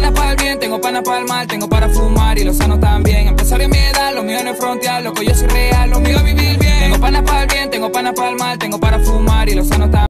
panas para el bien, tengo panas para el mal, tengo para fumar y los sanos también. Empresario en mi edad, lo mío no es frontear, loco, yo soy real, lo mío es vivir bien. Tengo panas para el bien, tengo panas para el mal, tengo para fumar y los sanos también.